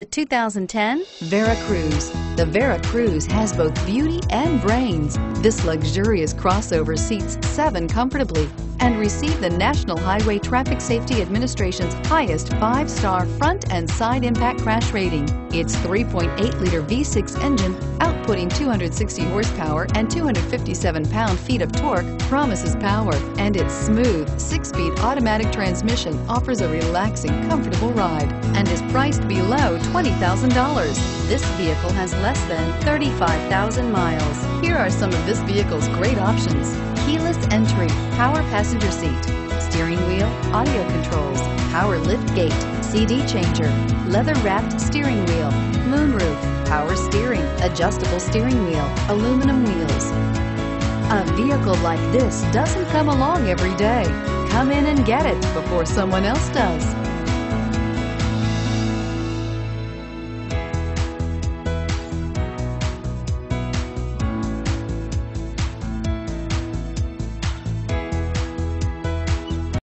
The 2010 Vera Cruz. The Veracruz has both beauty and brains. This luxurious crossover seats seven comfortably and received the National Highway Traffic Safety Administration's highest five-star front and side impact crash rating. Its 3.8-liter V6 engine, outputting 260 horsepower and 257 pound-feet of torque, promises power, and its smooth six-speed automatic transmission offers a relaxing, comfortable ride and is priced below $20,000. This vehicle has less than 35,000 miles. Here are some of this vehicle's great options. Keyless entry, power passenger seat, steering wheel, audio controls, power lift gate, CD changer, leather wrapped steering wheel, moonroof, power steering, adjustable steering wheel, aluminum wheels. A vehicle like this doesn't come along every day. Come in and get it before someone else does.